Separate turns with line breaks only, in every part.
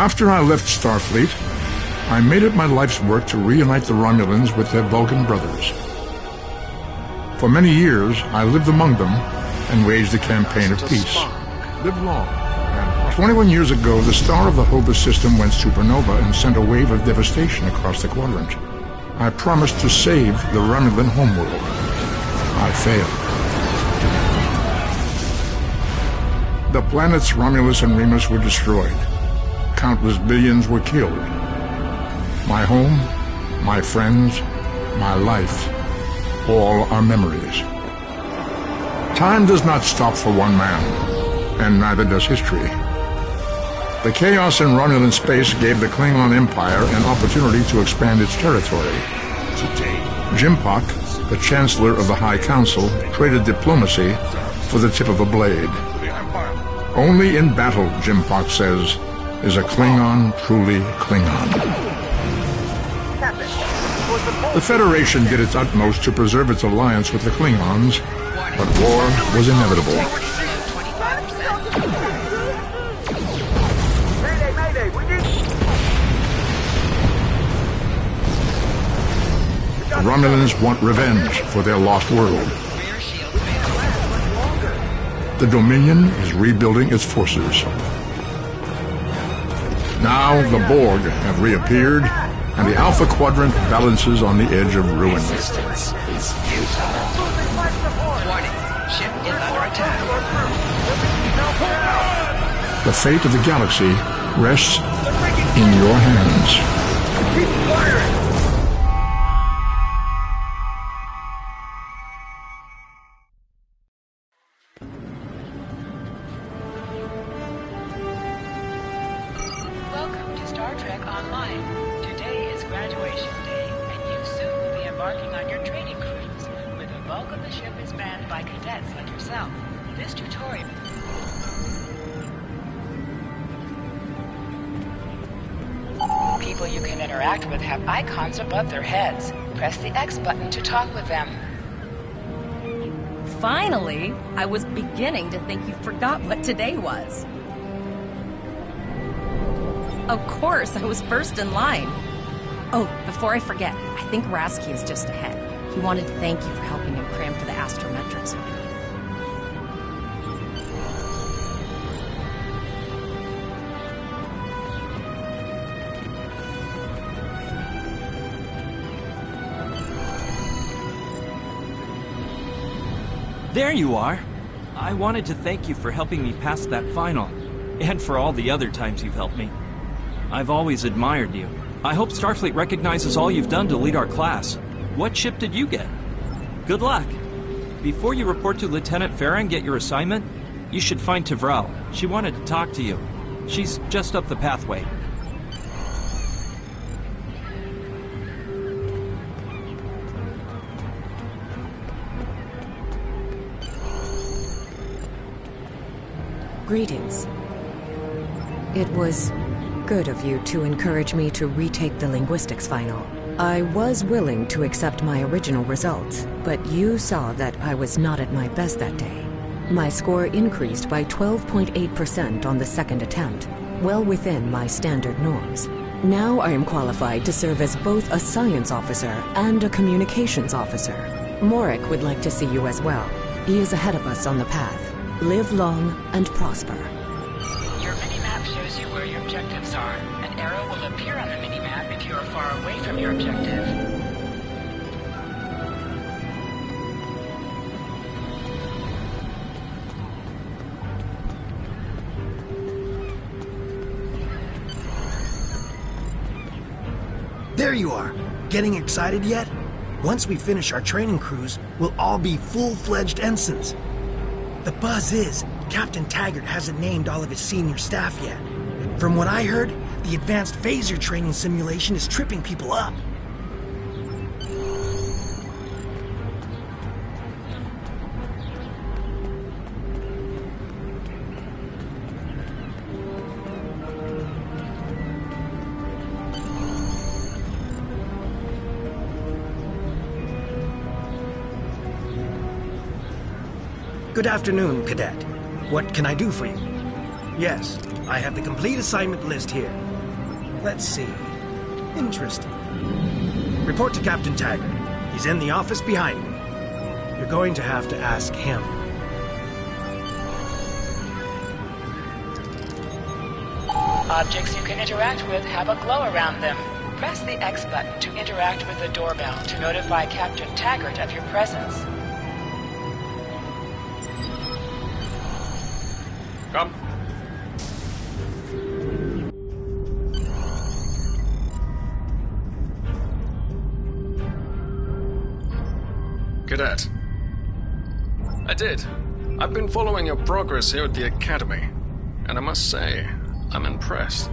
After I left Starfleet, I made it my life's work to reunite the Romulans with their Vulcan brothers. For many years, I lived among them and waged a campaign of peace. Live long. And 21 years ago, the star of the Hobus system went supernova and sent a wave of devastation across the quadrant. I promised to save the Romulan homeworld. I failed. The planets Romulus and Remus were destroyed. Countless billions were killed. My home, my friends, my life, all are memories. Time does not stop for one man, and neither does history. The chaos in Romulan space gave the Klingon Empire an opportunity to expand its territory.
Today,
J'mpok, the Chancellor of the High Council, traded diplomacy for the tip of a blade. Only in battle, J'mpok says, is a Klingon truly Klingon. The Federation did its utmost to preserve its alliance with the Klingons, but war was inevitable. The Romulans want revenge for their lost world. The Dominion is rebuilding its forces. Now the Borg have reappeared, and the Alpha Quadrant balances on the edge of ruin.
Resistance is futile.
Warning, ship is under attack.
The fate of the galaxy rests in your hands.
Keep firing!
Talk with them.
Finally, I was beginning to think you forgot what today was. Of course, I was first in line. Oh, before I forget, I think Rasky is just ahead. He wanted to thank you for helping him cram for the astrometrics.
There you are. I wanted to thank you for helping me pass that final, and for all the other times you've helped me. I've always admired you. I hope Starfleet recognizes all you've done to lead our class. What ship did you get? Good luck. Before you report to Lieutenant Farah and get your assignment, you should find Tavral. She wanted to talk to you. She's just up the pathway.
Greetings. It was good of you to encourage me to retake the linguistics final. I was willing to accept my original results, but you saw that I was not at my best that day. My score increased by 12.8% on the second attempt, well within my standard norms. Now I am qualified to serve as both a science officer and a communications officer. Morik would like to see you as well. He is ahead of us on the path. Live long and prosper.
Your mini-map shows you where your objectives are. An arrow will appear on the mini-map if you are far away from your objective.
There you are. Getting excited yet? Once we finish our training cruise, we'll all be full-fledged ensigns. The buzz is, Captain Taggart hasn't named all of his senior staff yet. From what I heard, the advanced phaser training simulation is tripping people up. Good afternoon, Cadet. What can I do for you? Yes, I have the complete assignment list here. Let's see. Interesting. Report to Captain Taggart. He's in the office behind me. You're going to have to ask him.
Objects you can interact with have a glow around them. Press the X button to interact with the doorbell to notify Captain Taggart of your presence.
Following your progress here at the Academy, and I must say, I'm impressed.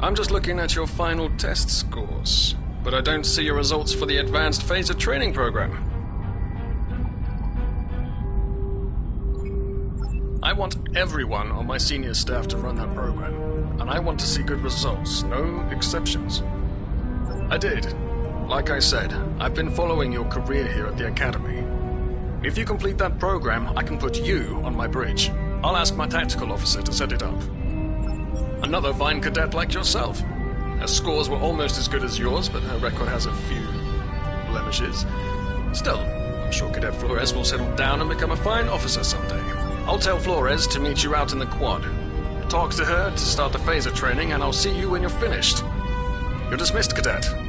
I'm just looking at your final test scores, but I don't see your results for the Advanced Phaser Training Program. I want everyone on my senior staff to run that program, and I want to see good results, no exceptions. I did. Like I said, I've been following your career here at the Academy. If you complete that program, I can put you on my bridge. I'll ask my tactical officer to set it up. Another fine cadet like yourself. Her scores were almost as good as yours, but her record has a few blemishes. Still, I'm sure Cadet Flores will settle down and become a fine officer someday. I'll tell Flores to meet you out in the quad. Talk to her to start the phaser training, and I'll see you when you're finished. You're dismissed, Cadet.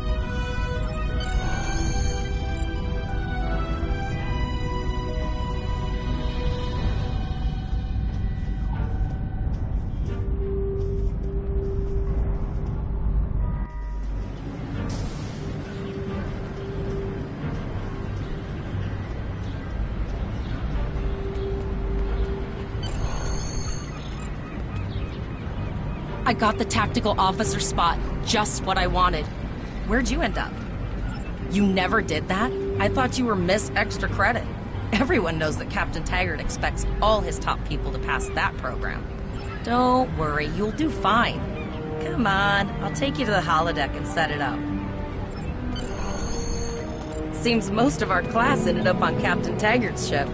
I got the tactical officer spot. Just what I wanted. Where'd you end up? You never did that? I thought you were Miss Extra Credit. Everyone knows that Captain Taggart expects all his top people to pass that program. Don't worry, you'll do fine. Come on, I'll take you to the holodeck and set it up. Seems most of our class ended up on Captain Taggart's ship.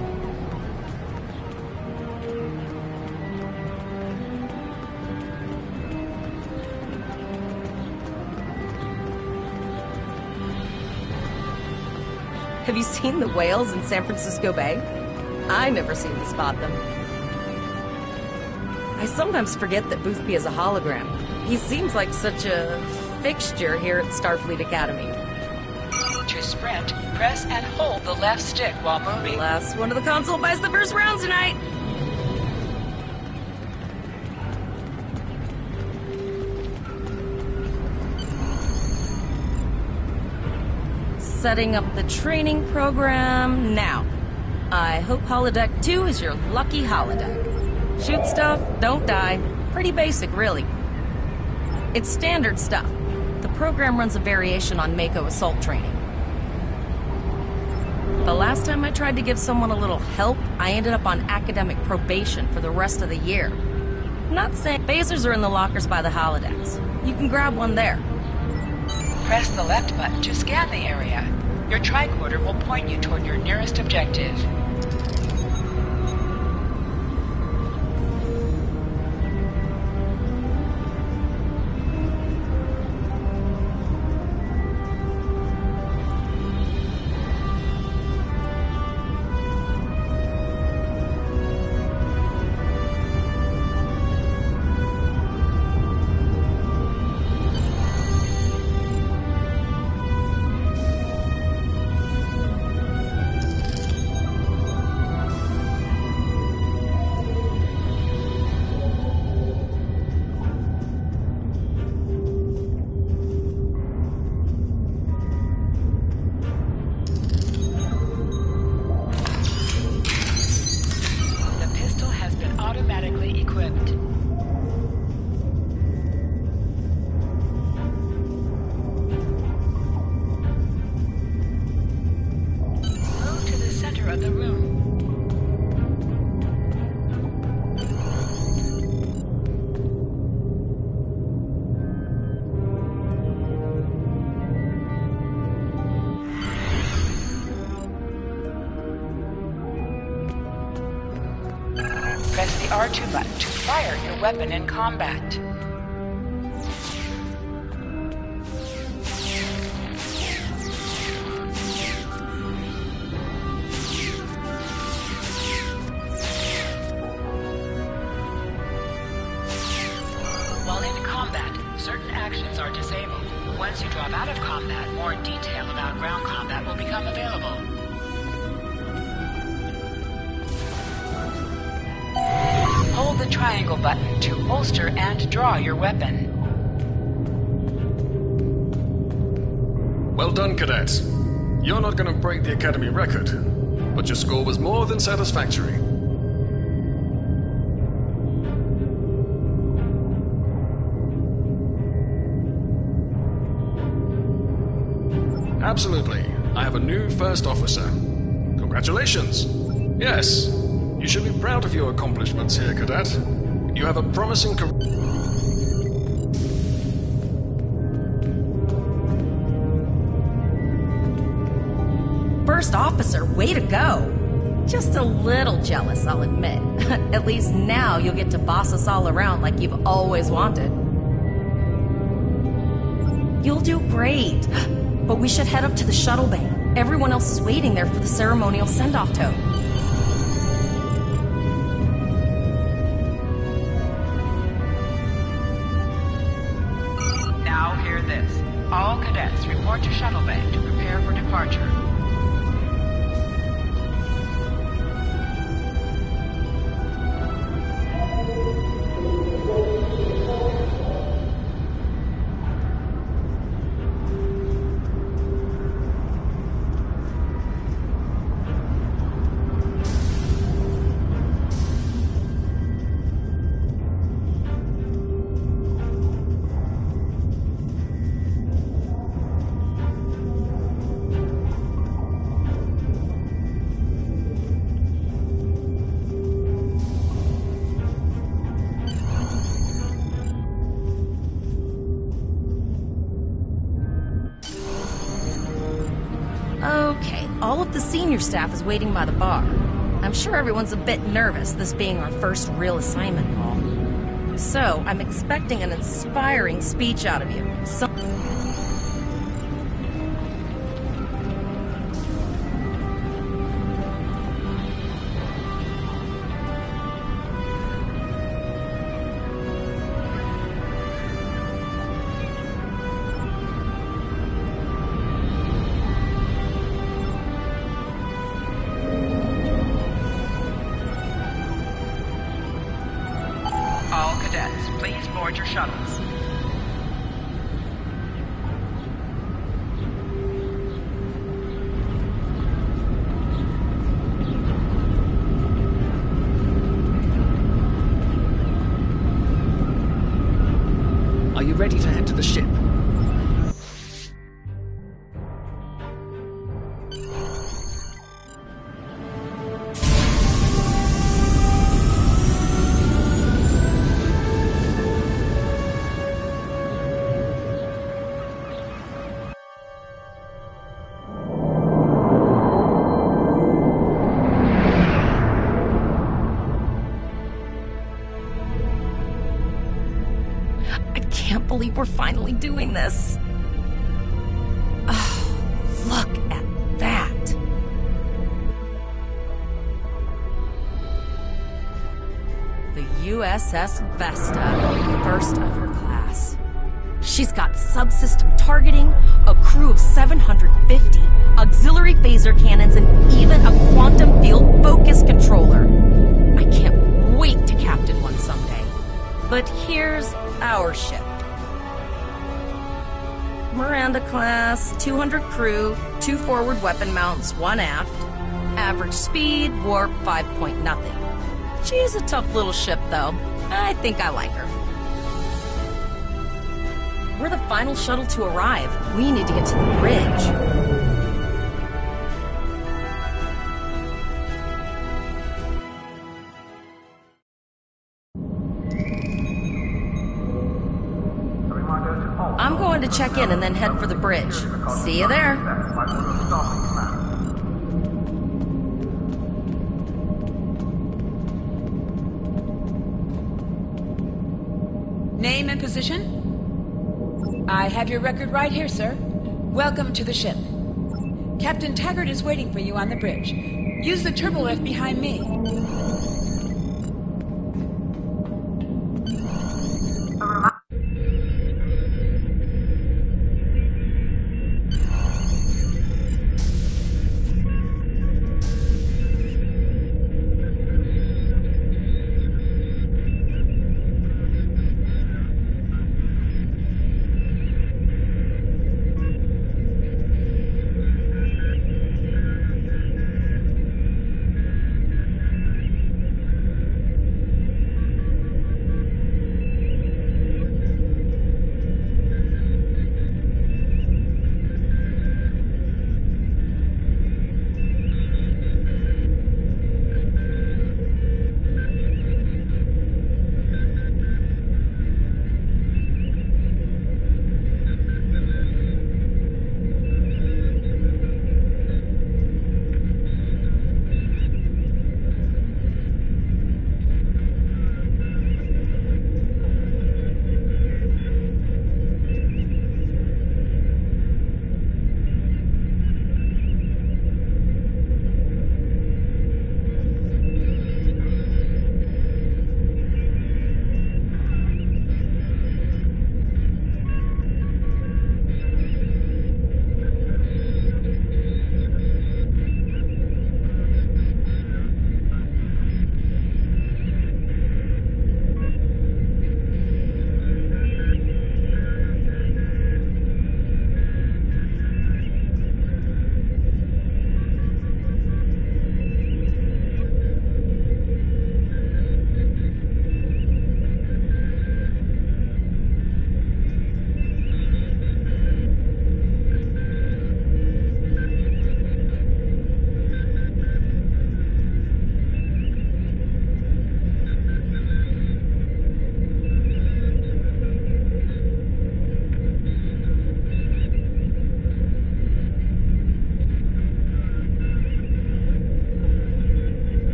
Have you seen the whales in San Francisco Bay? I never seem to spot them. I sometimes forget that Boothby is a hologram. He seems like such a fixture here at Starfleet Academy.
To sprint, press and hold the left stick while moving.
Last one of the console buys the first round tonight. Setting up the training program now. I hope Holodeck 2 is your lucky holodeck. Shoot stuff, don't die. Pretty basic, really. It's standard stuff. The program runs a variation on MACO assault training. The last time I tried to give someone a little help, I ended up on academic probation for the rest of the year. I'm not saying phasers are in the lockers by the holodecks. You can grab one there.
Press the left button to scan the area. Your tricorder will point you toward your nearest objective. Room. Press the R2 button to fire your weapon in combat.
Satisfactory. Absolutely. I have a new first officer. Congratulations. Yes, you should be proud of your accomplishments here, cadet. You have a promising career.
First officer, way to go! Just a little jealous, I'll admit. At least now you'll get to boss us all around like you've always wanted. You'll do great. But we should head up to the shuttle bay. Everyone else is waiting there for the ceremonial send-off tote.
Now hear this. All cadets report to shuttle bay
waiting by the bar. I'm sure everyone's a bit nervous, this being our first real assignment and all. So, I'm expecting an inspiring speech out of you. So doing this. Oh, look at that. The USS Vesta, first of her class. She's got subsystem targeting, a crew of 750, auxiliary phaser cannons, and even a quantum field focus controller. I can't wait to captain one someday. But here's our ship. Miranda class, 200 crew, two forward weapon mounts, one aft. Average speed, warp 5 point nothing. She's a tough little ship, though. I think I like her. We're the final shuttle to arrive. We need to get to the bridge. Check in and then head for the bridge. See you there.
Name and position? I have your record right here, sir. Welcome to the ship. Captain Taggart is waiting for you on the bridge. Use the turbo lift behind me.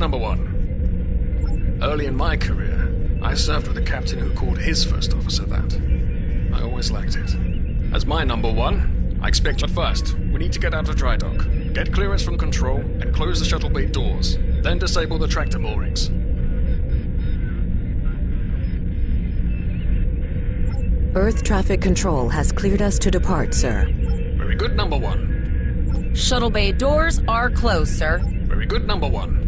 Number one. Early in my career, I served with a captain who called his first officer that. I always liked it. As my number one, I expect you first. We need to get out of dry dock, get clearance from control, and close the shuttle bay doors. Then disable the tractor moorings.
Earth traffic control has cleared us to depart, sir.
Very good, number one.
Shuttle bay doors are closed, sir.
Very good, number one.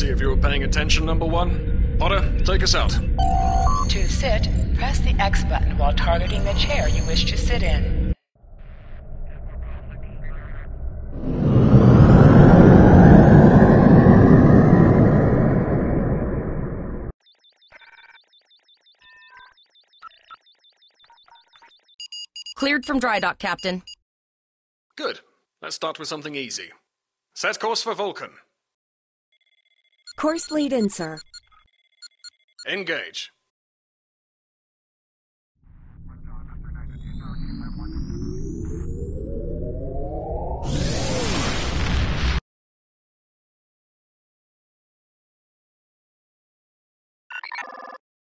See if you were paying attention, number one. Potter, take us out.
To sit, press the X button while targeting the chair you wish to sit in.
Cleared from dry dock, Captain.
Good. Let's start with something easy. Set course for Vulcan.
Course lead in, sir.
Engage.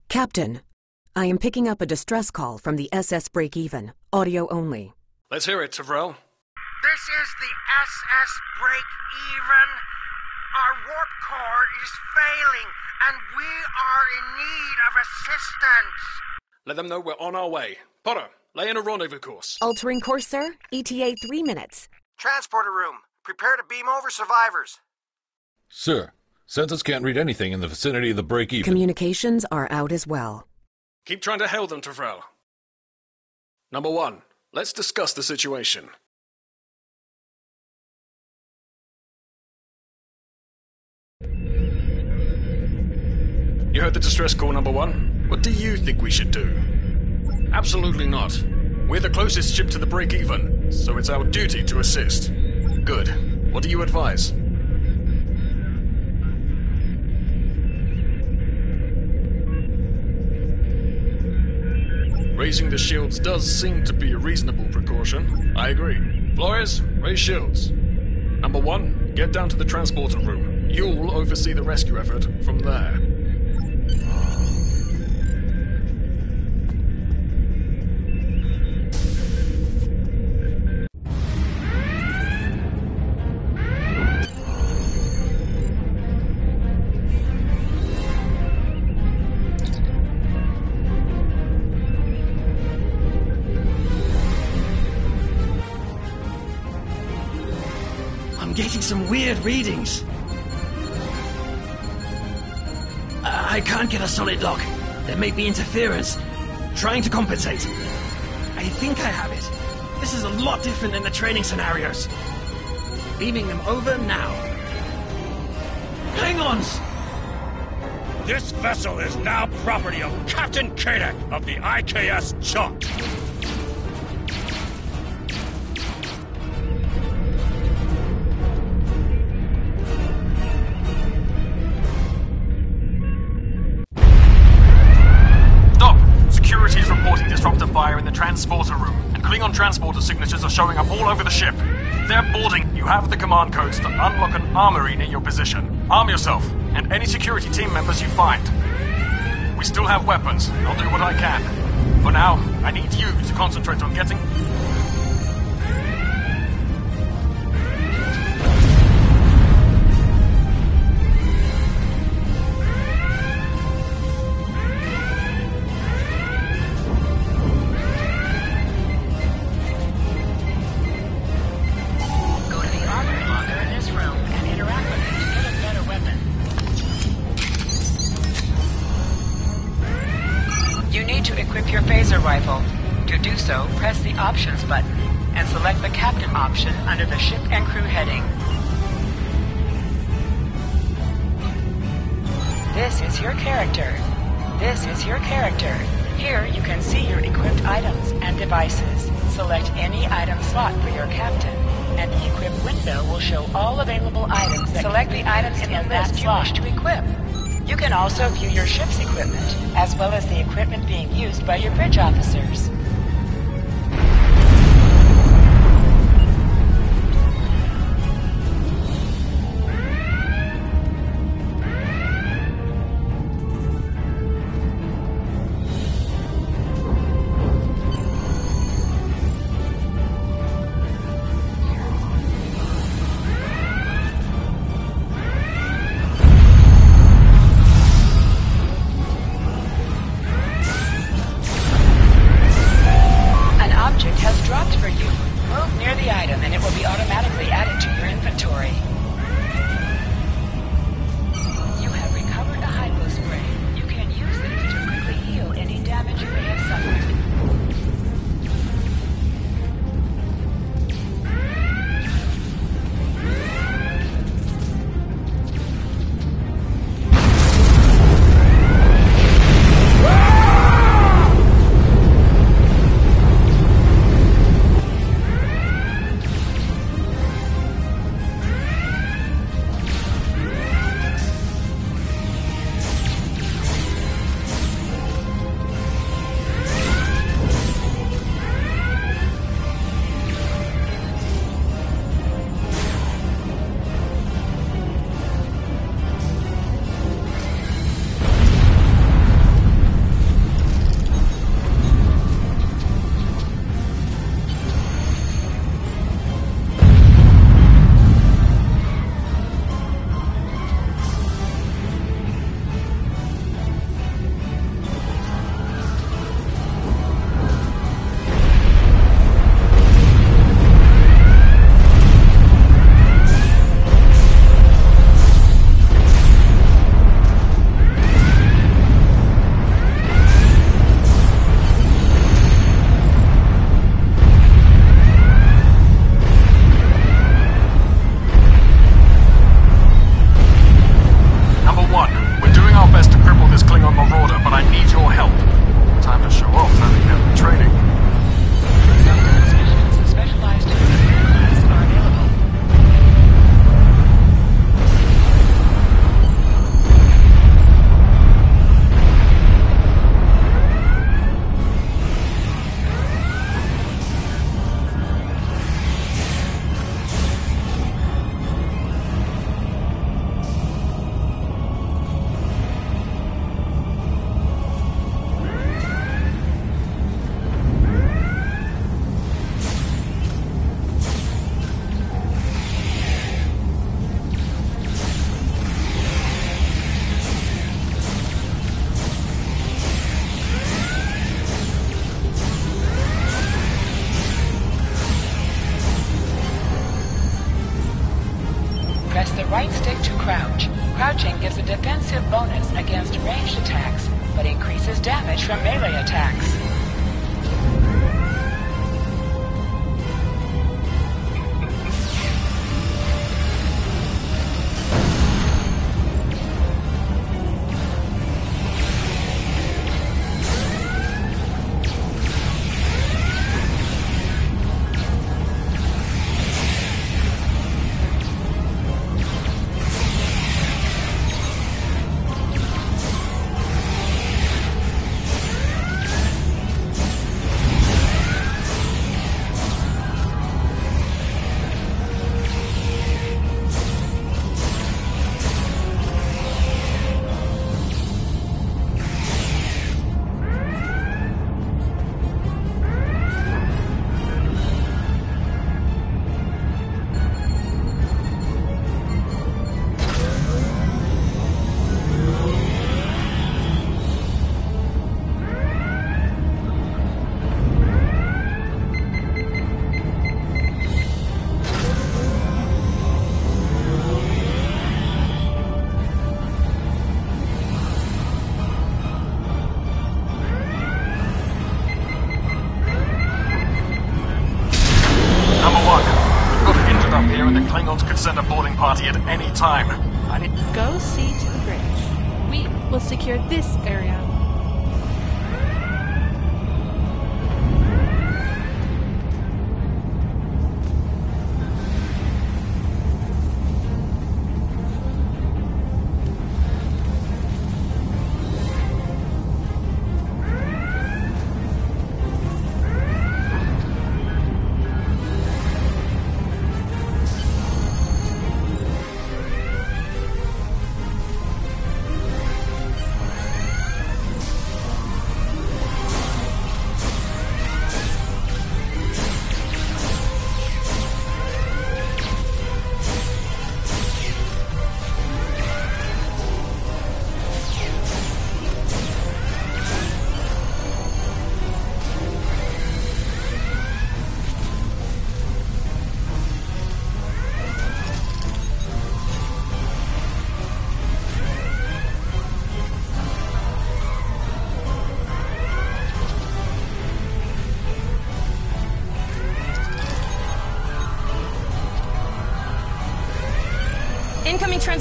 Captain, I am picking up a distress call from the SS Break-Even, audio only.
Let's hear it, Tavrel.
This is the SS Break Even. Our warp core is failing, and we are in need of assistance.
Let them know we're on our way. Potter, lay in a rendezvous course.
Altering course, sir. ETA three minutes.
Transporter room. Prepare to beam over survivors.
Sir, sensors can't read anything in the vicinity of the break even.
Communications are out as well.
Keep trying to hail them, Tavrel. Number one, let's discuss the situation. You heard the distress call, number one. What do you think we should do? Absolutely not. We're the closest ship to the break even, so it's our duty to assist. Good. What do you advise? Raising the shields does seem to be a reasonable precaution. I agree. Flores, raise shields. Number one, get down to the transporter room. You'll oversee the rescue effort from there.
Weird readings. I I can't get a solid lock. There may be interference. Trying to compensate. I think I have it. This is a lot different than the training scenarios. Beaming them over now. Klingons!
This vessel is now property of Captain Kadek of the IKS Chunk.
Have weapons. I'll do what I can. For now, I need you to concentrate on getting.
And select the captain option under the ship and crew heading. This is your character. This is your character. Here you can see your equipped items and devices. Select any item slot for your captain, and the equip window will show all available items. That Select the items in the list you wish to equip. You can also view your ship's equipment, as well as the equipment being used by your bridge officers.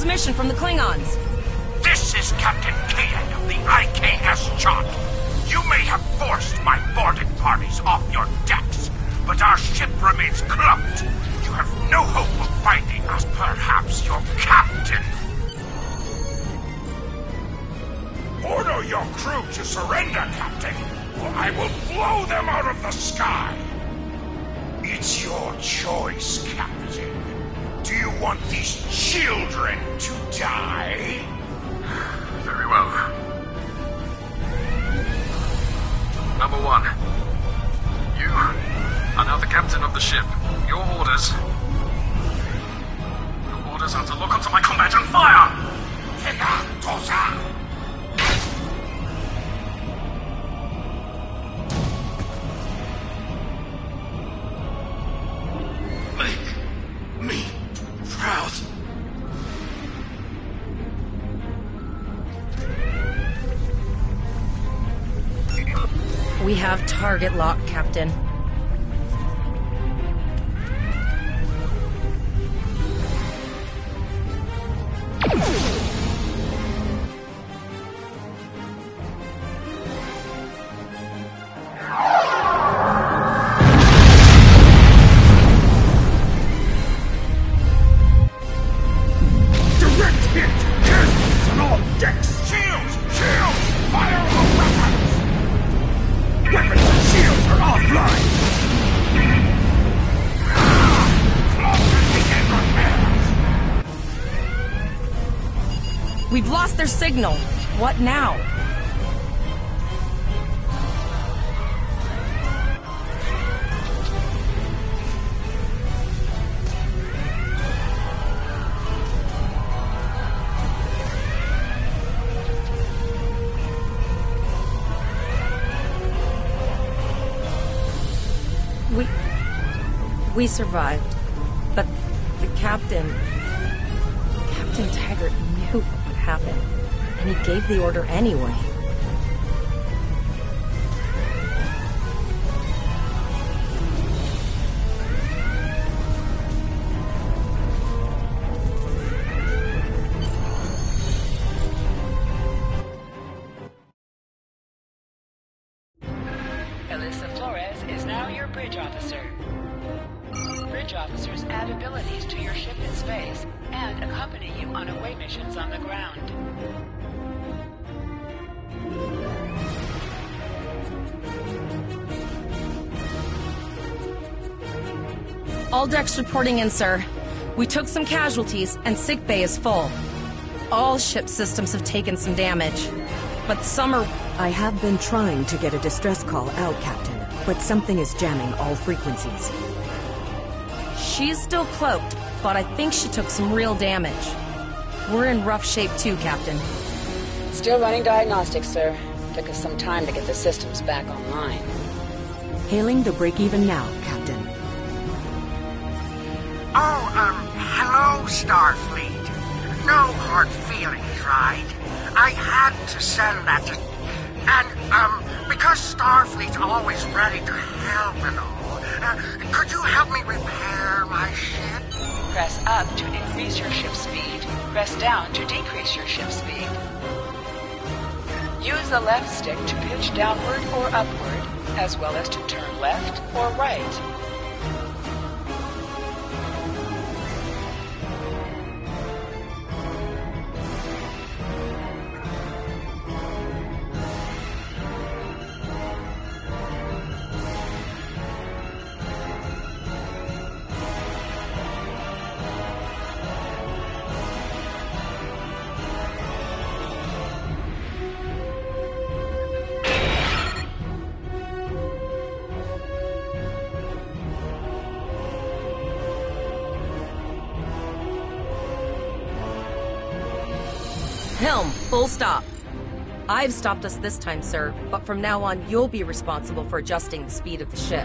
Transmission from the Klingons.
This is Captain Kadek of the IKS Chot. You may have forced my boarding parties off your decks, but our ship remains cloaked. You have no hope of finding us, perhaps your captain. Order your crew to surrender, Captain, or I will blow them out of the sky. It's your choice, Captain. These children to die?
Target lock, signal. What now? We. We survived. But the captain. Captain Taggart knew what would happen. He gave the order anyway. Reporting in, sir. We took some casualties, and sick bay is full. All ship systems have taken some damage. But some are.
I have been trying to get a distress call out, Captain, but something is jamming all frequencies.
She's still cloaked, but I think she took some real damage. We're in rough shape too, Captain.
Still running diagnostics, sir. Took us some time to get the systems back online.
Hailing the break even now,
Starfleet. No hard feelings, right? I had to send that to... And, um, because Starfleet's always ready to help and all, uh, could you help me repair my ship?
Press up to increase your ship speed. Press down to decrease your ship speed. Use the left stick to pitch downward or upward, as well as to turn left or right.
I've stopped us this time, sir, but from now on, you'll be responsible for adjusting the speed of the ship.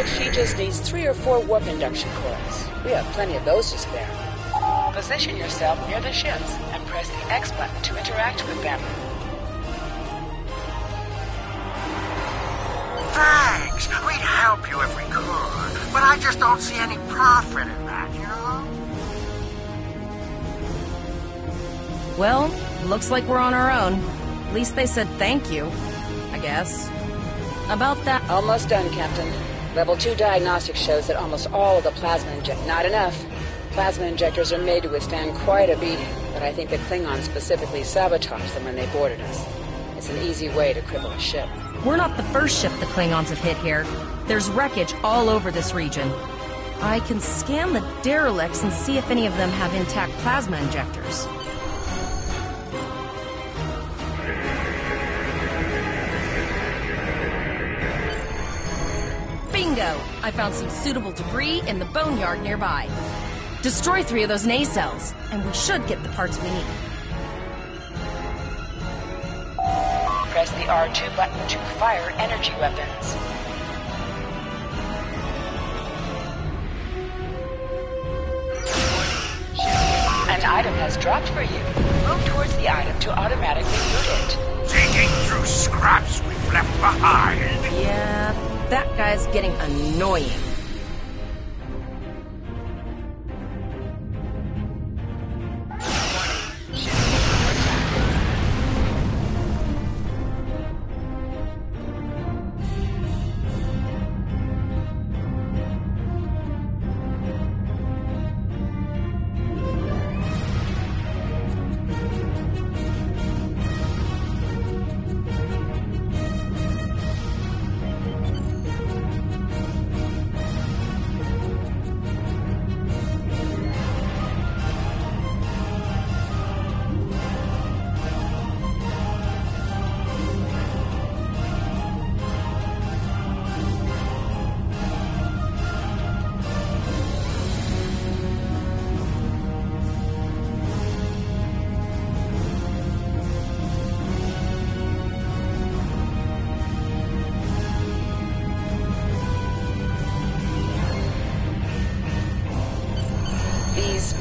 Like she just needs three or four warp induction coils. We have plenty of those to spare. Position yourself near the ships and press the X button to interact with them.
Thanks. We'd help you if we could, but I just don't see any profit in that, you know?
Well, looks like we're on our own. At least they said thank you, I guess. About that.
Almost done, Captain. Level 2 diagnostics shows that almost all of the plasma inject. Not enough. Plasma injectors are made to withstand quite a beating, but I think the Klingons specifically sabotaged them when they boarded us. It's an easy way to cripple a ship.
We're not the first ship the Klingons have hit here. There's wreckage all over this region. I can scan the derelicts and see if any of them have intact plasma injectors. I found some suitable debris in the boneyard nearby. Destroy three of those nacelles, and we should get the parts we need.
Press the R2 button to fire energy weapons. An item has dropped for you. Move towards the item to automatically
guy's getting annoying.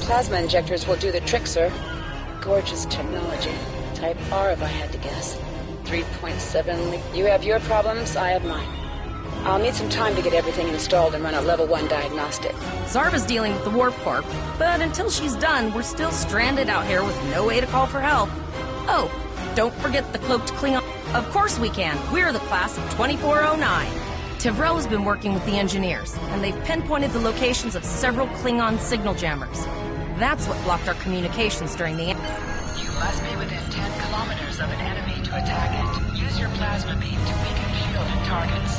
Plasma injectors will do the trick, sir. Gorgeous technology. Type R, if I had to guess. 3.7. You have your problems, I have mine. I'll need some time to get everything installed and run a level 1 diagnostic.
Zarva's dealing with the warp core, but until she's done, we're still stranded out here with no way to call for help. Oh, don't forget the cloaked Klingon. Of course we can. We're the class of 2409. Tavrel has been working with the engineers, and they've pinpointed the locations of several Klingon signal jammers. That's what blocked our communications during the.
You must be within 10 kilometers of an enemy to attack it. Use your plasma beam to weaken shielded targets.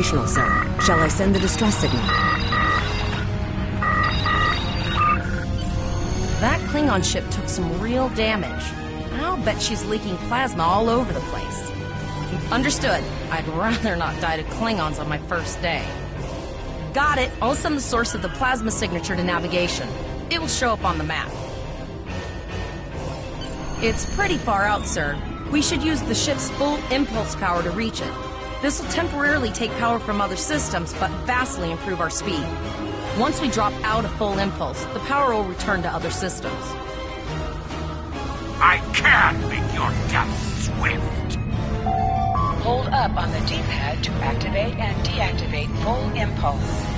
Operational. Shall I send the distress signal?
That Klingon ship took some real damage. I'll bet she's leaking plasma all over the place. Understood. I'd rather not die to Klingons on my first day. Got it. I'll send the source of the plasma signature to navigation. It will show up on the map. It's pretty far out, sir. We should use the ship's full impulse power to reach it. This will temporarily take power from other systems, but vastly improve our speed. Once we drop out of full impulse, the power will return to other systems.
I can make your death swift.
Hold up on the D-pad to activate and deactivate full impulse.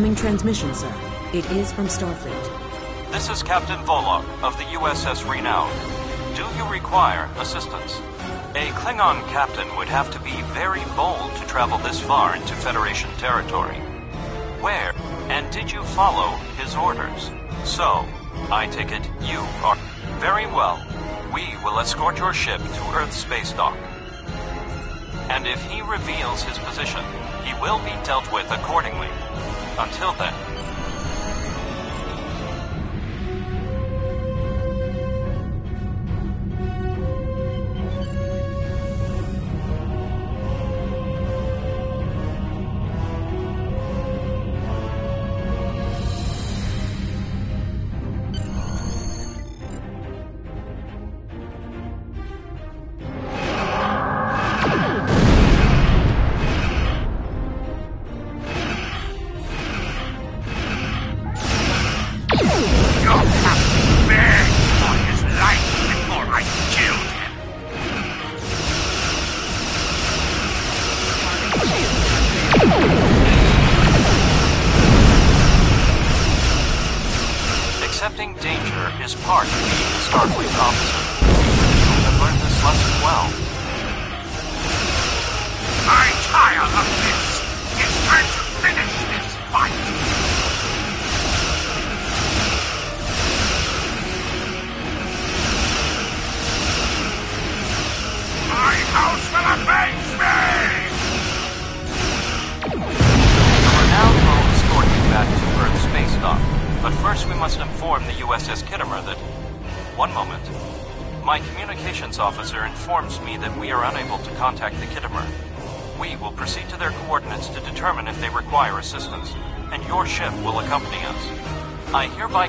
Incoming transmission, sir. It is from Starfleet.
This is Captain Volok of the USS Renown. Do you require assistance? A Klingon captain would have to be very bold to travel this far into Federation territory. Where and did you follow his orders? So, I take it you are. Very well. We will escort your ship to Earth Space Dock. And if he reveals his position, he will be dealt with accordingly. Until then, a Starfleet officer. Contact the Khitomer. We will proceed to their coordinates to determine if they require assistance, and your ship will accompany us. I hereby...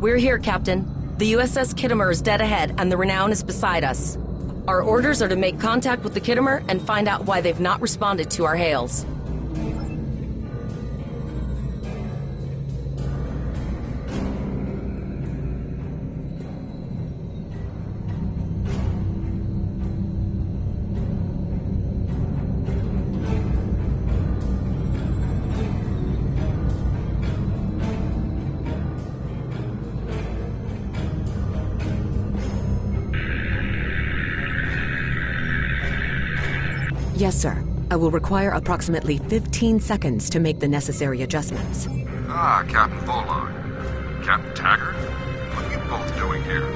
We're here, Captain. The USS Khitomer is dead ahead, and the Renown is beside us. Our orders are to make contact with the Khitomer and find out why they've not responded to our hails.
Yes, sir. I will require approximately 15 seconds to make the necessary adjustments.
Ah, Captain Volog. Captain Taggart? What are you both doing here?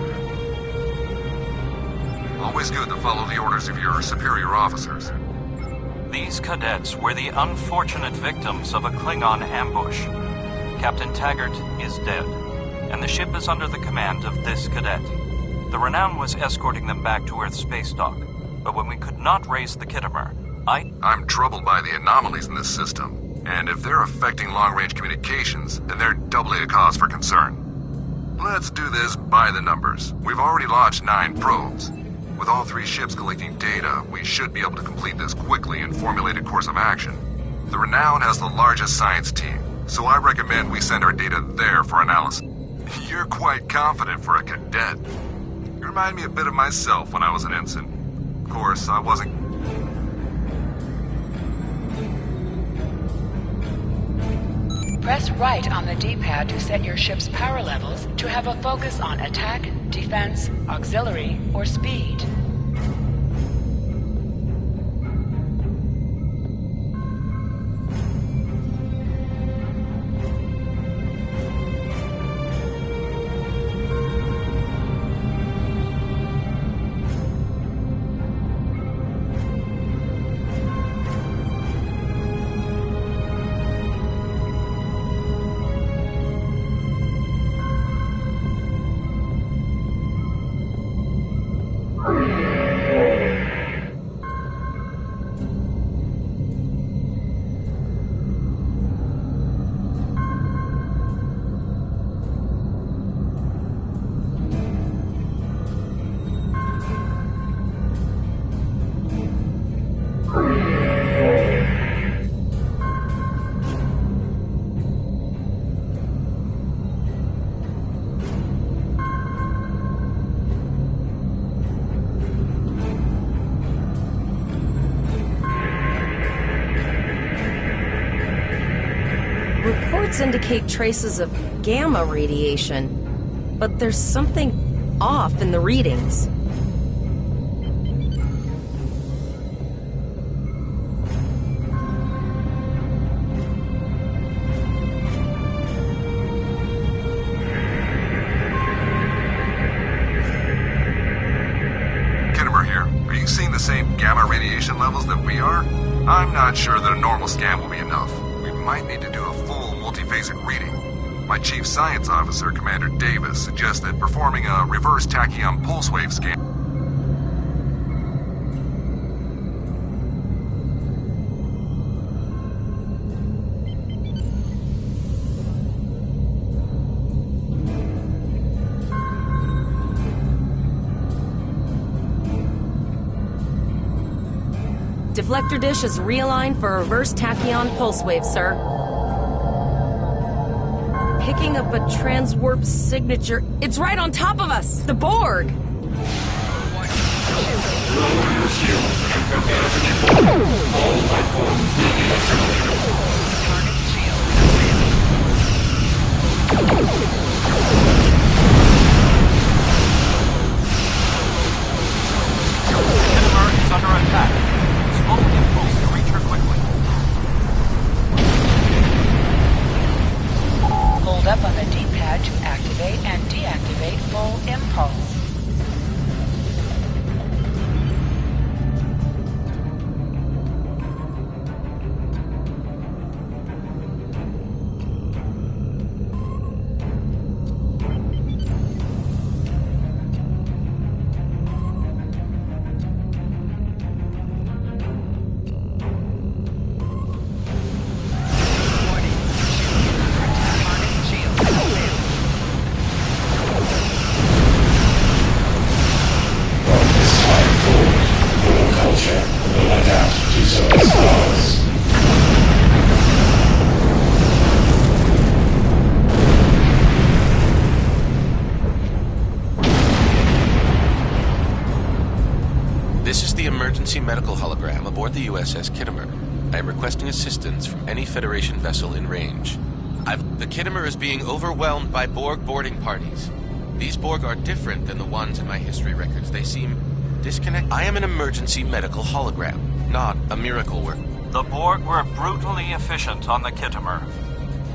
Always good to follow the orders of your superior officers.
These cadets were the unfortunate victims of a Klingon ambush. Captain Taggart is dead, and the ship is under the command of this cadet. The Renown was escorting them back to Earth's space dock, but when we could not raise the Khitomer, I...
I'm troubled by the anomalies in this system, and if they're affecting long-range communications, then they're doubly a cause for concern. Let's do this by the numbers. We've already launched nine probes. With all three ships collecting data, we should be able to complete this quickly and formulate a course of action. The Renown has the largest science team, so I recommend we send our data there for analysis. You're quite confident for a cadet. You remind me a bit of myself when I was an ensign. Of course, I wasn't
Press right on the D-pad to set your ship's power levels to have a focus on attack, defense, auxiliary, or speed.
Indicate traces of gamma radiation, but there's something off in the readings.
Khitomer here. Are you seeing the same gamma radiation levels that we are? I'm not sure that a normal scan will be enough. We might need to do a multiphasic reading. My chief science officer, Commander Davis, suggested performing a reverse tachyon pulse wave scan.
Deflector dish is realigned for reverse tachyon pulse wave, sir. Picking up a transwarp signature. It's right on top of us! The Borg!
Khitomer the
Khitomer is being overwhelmed by Borg boarding parties. These Borg are different than the ones in my history records. They seem disconnected. I am an emergency medical hologram, not a miracle worker.
The Borg were brutally efficient on the Khitomer.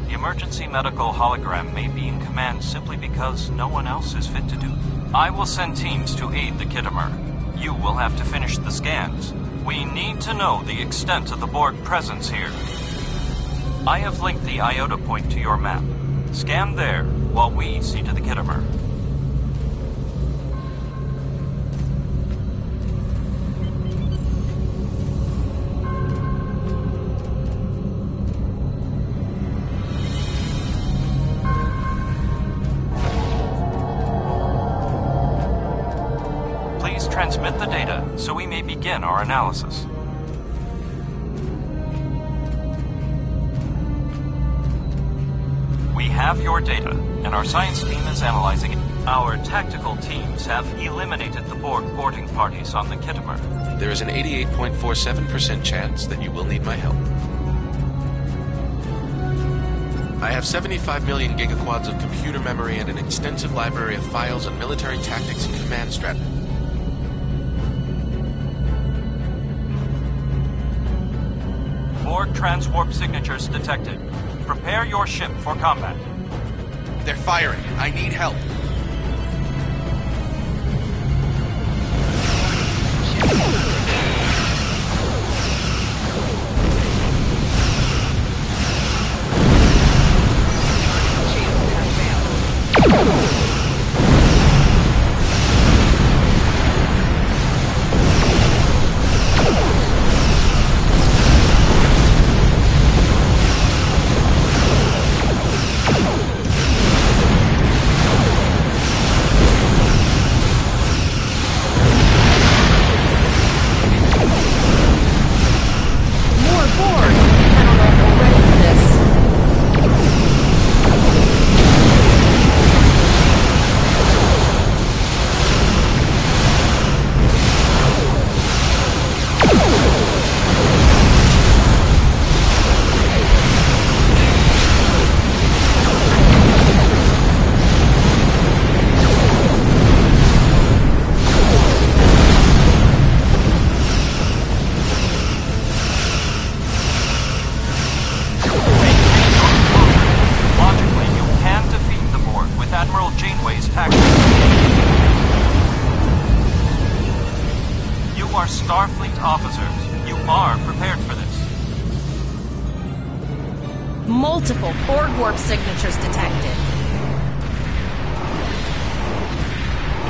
The emergency medical hologram may be in command simply because no one else is fit to do it. I will send teams to aid the Khitomer. You will have to finish the scans. We need to know the extent of the Borg presence here. I have linked the Iota point to your map. Scan there while we see to the Khitomer. Please transmit the data so we may begin our analysis. Have your data, and our science team is analyzing it. Our tactical teams have eliminated the Borg boarding parties on the Khitomer.
There is an 88.47% chance that you will need my help. I have 75 million gigaquads of computer memory and an extensive library of files on military tactics and command strategy.
Borg transwarp signatures detected. Prepare your ship for combat.
They're firing. I need help.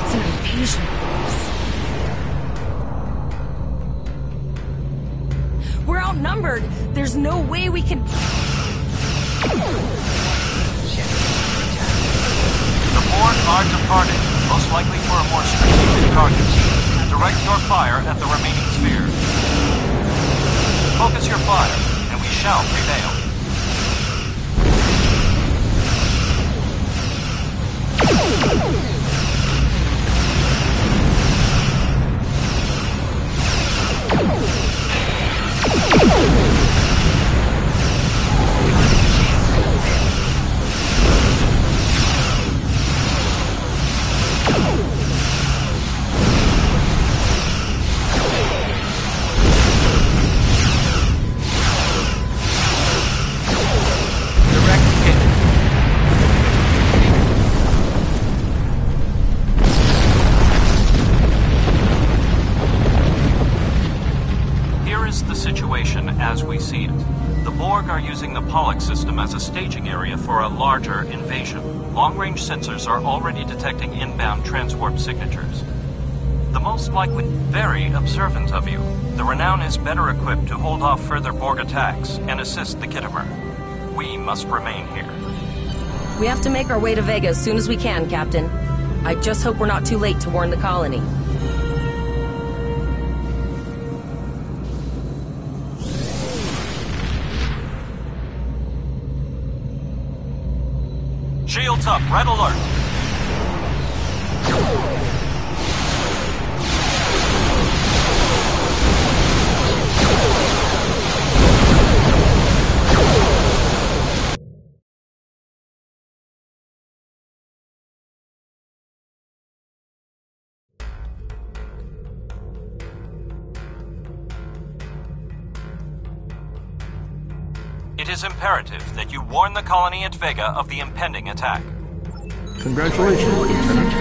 It's an invasion. We're outnumbered. There's no way we can.
The Borg are departing, most likely for a more strategic target. Direct your fire at the remaining sphere. Focus your fire, and we shall prevail. Here are already detecting inbound transwarp signatures. The most likely, very observant of you. The Renown is better equipped to hold off further Borg attacks and assist the Khitomer. We must remain here.
We have to make our way to Vega as soon as we can, Captain. I just hope we're not too late to warn the colony.
Colony at Vega of the impending attack.
Congratulations, Lieutenant.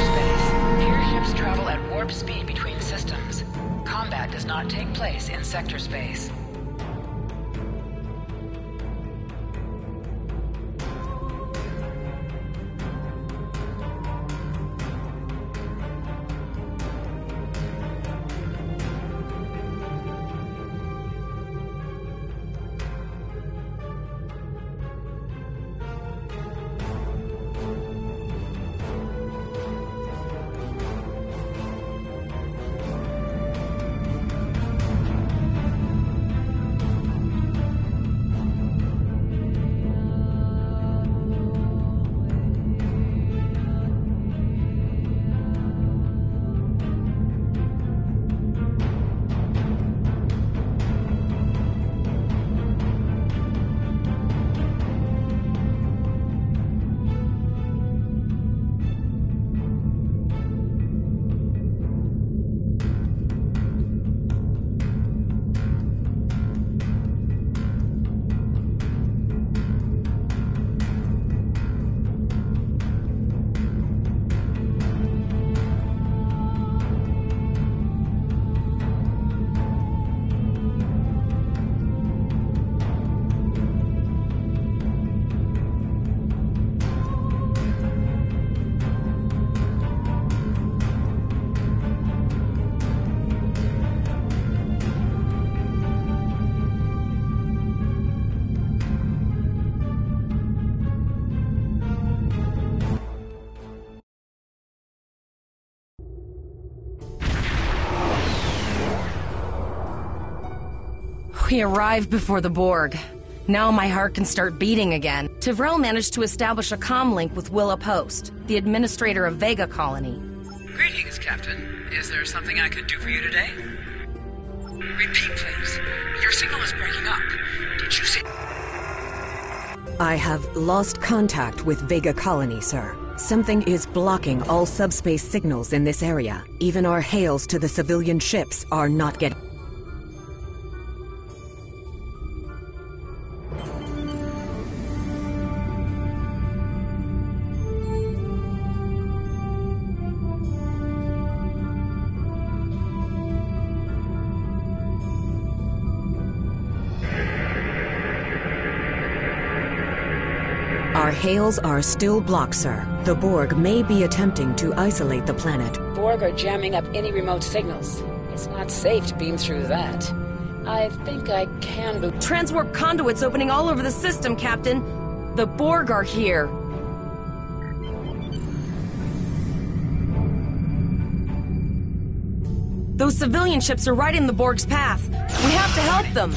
Peer ships travel at warp speed between systems. Combat does not take place in sector space.
We arrived before the Borg. Now my heart can start beating again. Tavrel managed to establish a comm link with Willa Post, the administrator of Vega Colony.
Greetings, Captain. Is there something I could do for you today? Repeat, please. Your signal is breaking up. Did you say...
I have lost contact with Vega Colony, sir. Something is blocking all subspace signals in this area. Even our hails to the civilian ships are not getting... Our hails are still blocked, sir. The Borg may be attempting to isolate the planet.
Borg are jamming up any remote signals. It's not safe to beam through that. I think I can boot.
Transwarp conduits opening all over the system, Captain. The Borg are here. Those civilian ships are right in the Borg's path. We have to help them.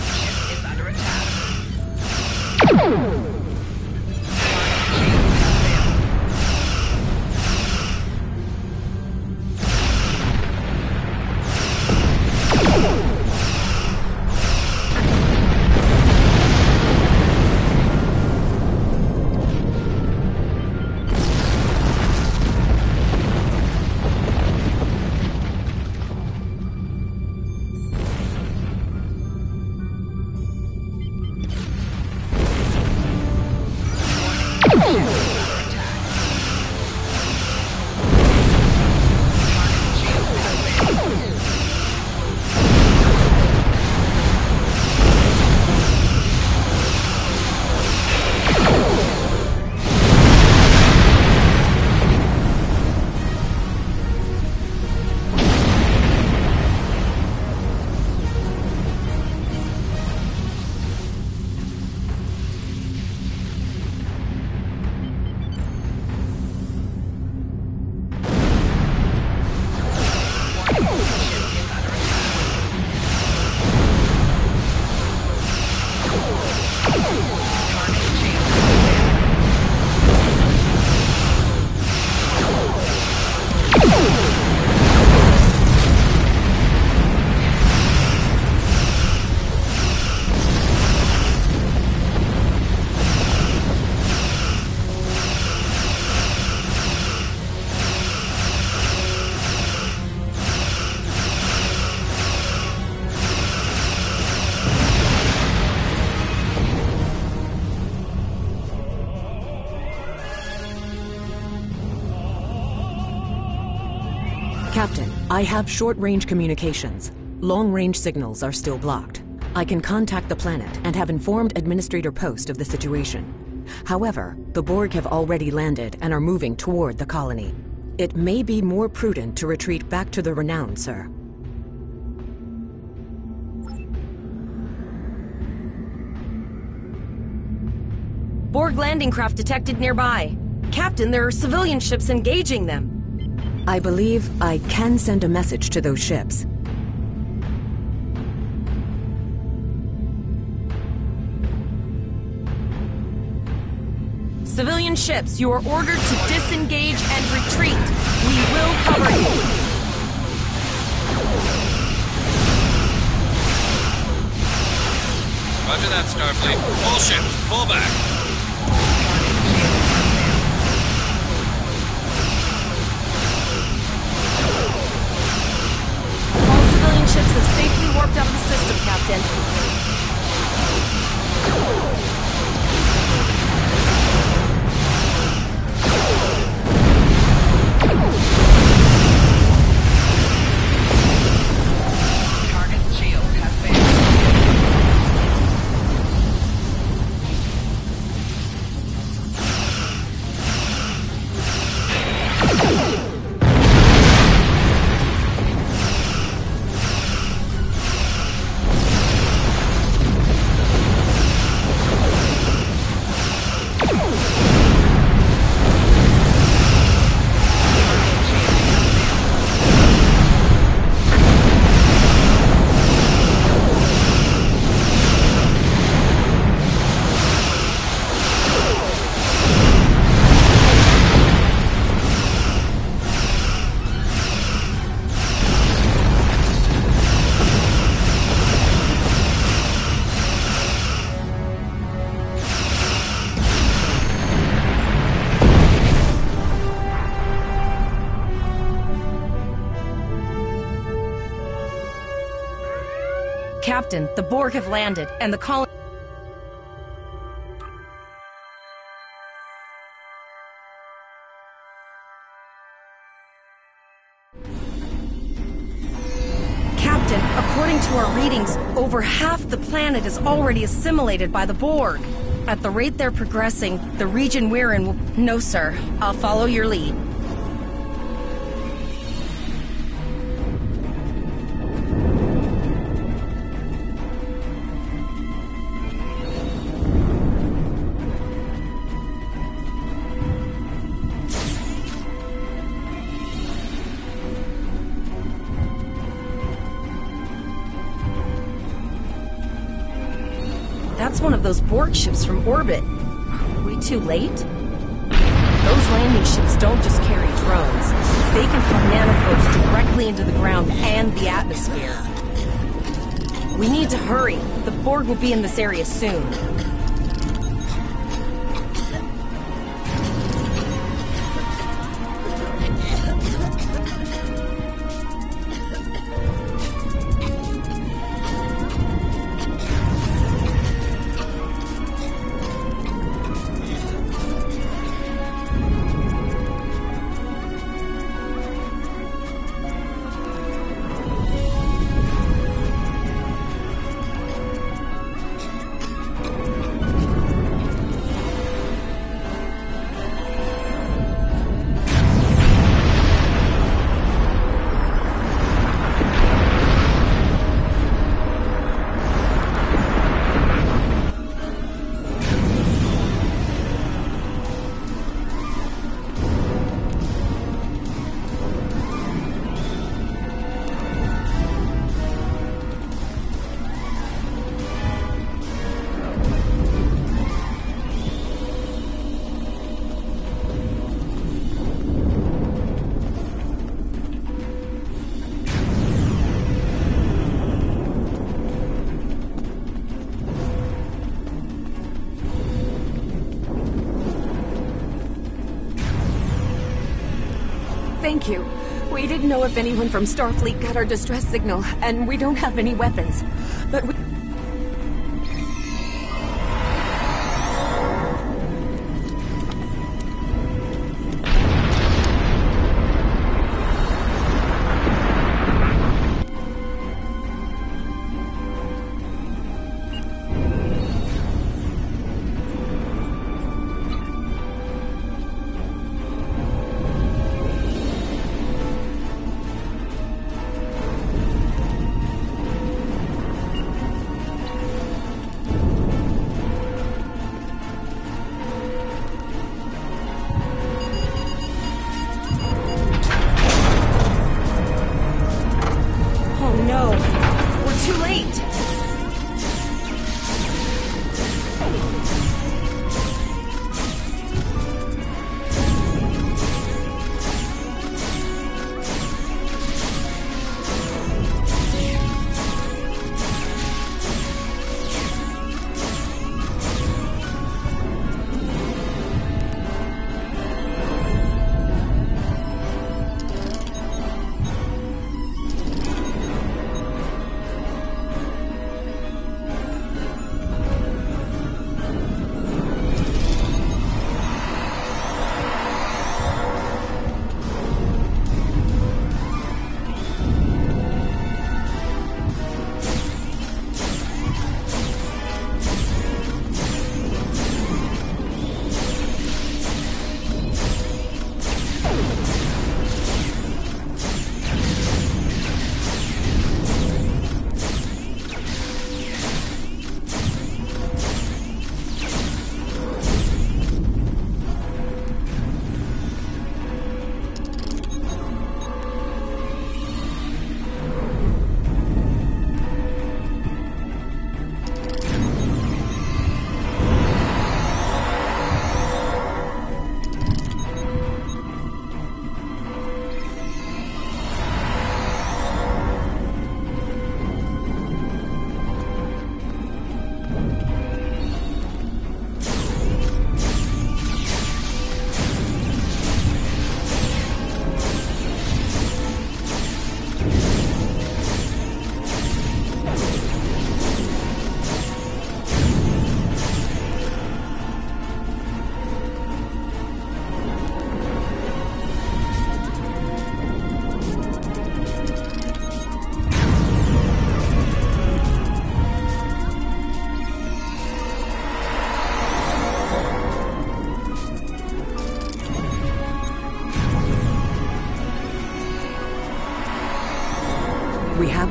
I have short-range communications. Long-range signals are still blocked. I can contact the planet and have informed Administrator Post of the situation. However, the Borg have already landed and are moving toward the colony. It may be more prudent to retreat back to the Renown, sir.
Borg landing craft detected nearby. Captain, there are civilian ships engaging them.
I believe I can send a message to those ships.
Civilian ships, you are ordered to disengage and retreat. We will cover you.
Roger that, Starfleet. All ships, fall back.
Safely warped out of the system, Captain. Captain, the Borg have landed, and the colony. Captain, according to our readings, over half the planet is already assimilated by the Borg. At the rate they're progressing, the region we're in will. No, sir. I'll follow your lead. Those Borg ships from orbit. Are we too late? Those landing ships don't just carry drones. They can put nanoprobes directly into the ground and the atmosphere. We need to hurry. The Borg will be in this area soon.
We didn't know if anyone from Starfleet got our distress signal, and we don't have any weapons.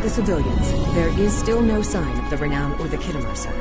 The civilians. There is still no sign of the Renown or the
Khitomer.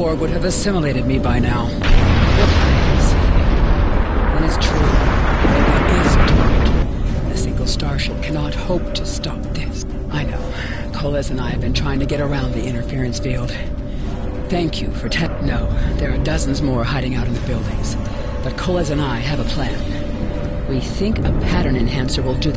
Borg would have assimilated me by now. What I Then it's true. Vega is doomed. A single starship cannot hope to stop this. I know. Koles and I have been trying to get around the interference field. Thank you for te- No, there are dozens more hiding out in the buildings. But Koles and I have a plan. We think a pattern enhancer will do...